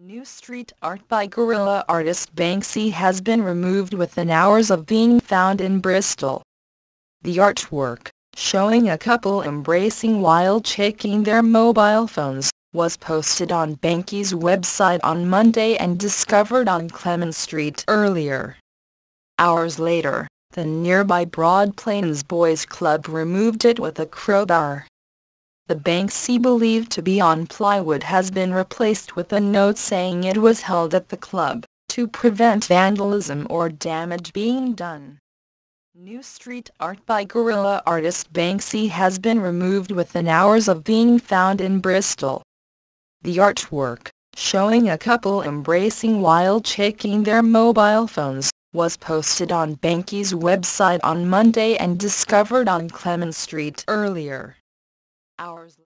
New street art by guerrilla artist Banksy has been removed within hours of being found in Bristol. The artwork, showing a couple embracing while checking their mobile phones, was posted on Banksy's website on Monday and discovered on Clement Street earlier. Hours later, the nearby Broad Plains Boys Club removed it with a crowbar. The Banksy believed to be on plywood has been replaced with a note saying it was held at the club, to prevent vandalism or damage being done. New street art by guerrilla artist Banksy has been removed within hours of being found in Bristol. The artwork, showing a couple embracing while checking their mobile phones, was posted on Banky's website on Monday and discovered on Clement Street earlier hours